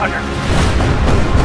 100.